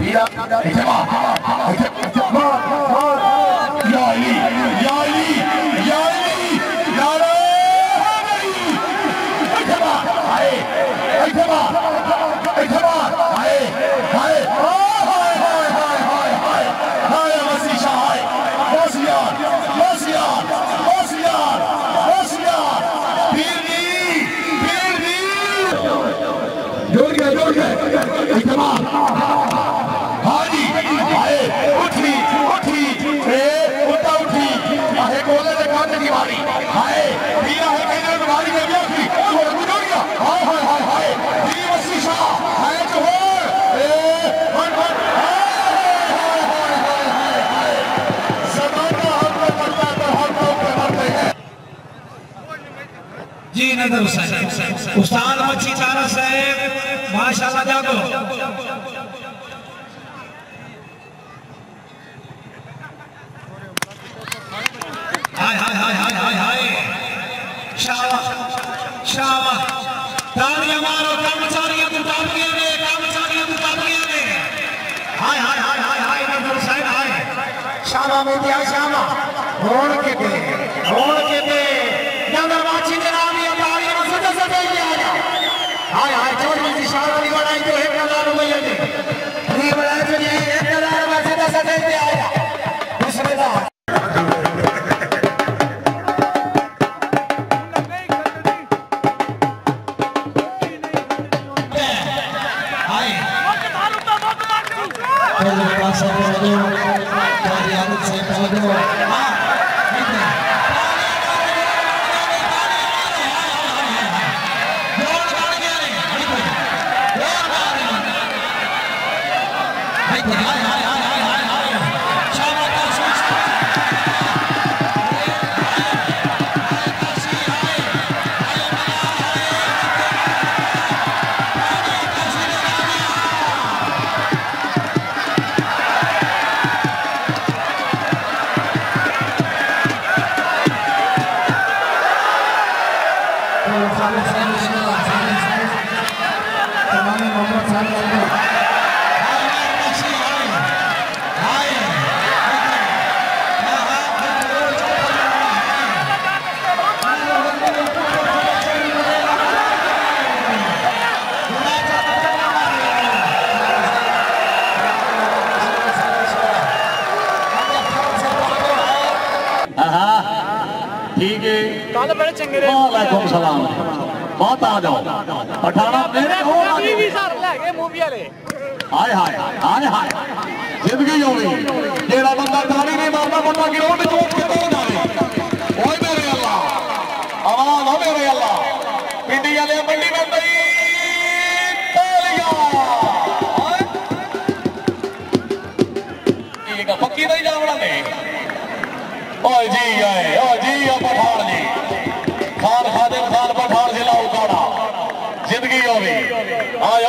你要你要你 جی ندر حسین استاد مچھی تارہ صاحب، ماشاءاللہ جاگو ہائے ہائے ہائے ہائے ہائے ہائے۔ شاوہ شاوہ تاری امارو کم چاری امارو کم چاری امارو کم چاری امارو کم چاری امارو ہائے ہائے ہائے ہائے ندر حسین ہائے۔ شاوہ مدیا شاوہ روڑ کے دے۔ ہائے آئے محمد صاحب لندن ٹھیک ہے وعلیکم السلام بہت آ جاؤ پٹھانا میرے ہو ہائے ہائے ہائے ہائے زندگی ہو گئی جیڑا بندہ تالی نہیں مارنا بندہ گروہ میں ٹوٹ کے دور جانے اوئے میرے اللہ آواز ہو میرے اللہ پنڈی والے منڈی میں بھائی پکی نہیں جاوڑا نہیں او جی آئے او جی آئے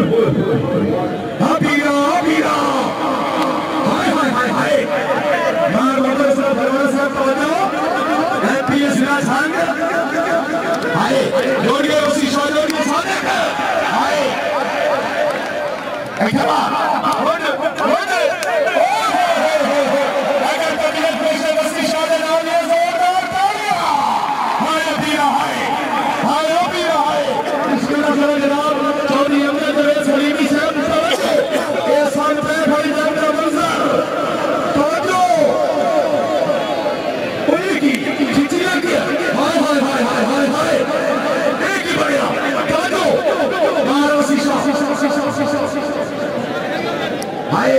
ہپی را ہپی را ہائے ہائے ہائے ہائے ماں ڈاکٹر صاحب برواز صاحب کو جو ای پی ایس راج سنگ ہائے جوڑیو اسی شاہد جی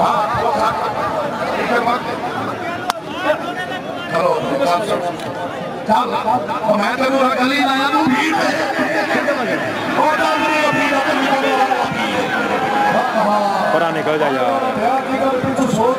بات میں گلی نہ نکل جا سوچ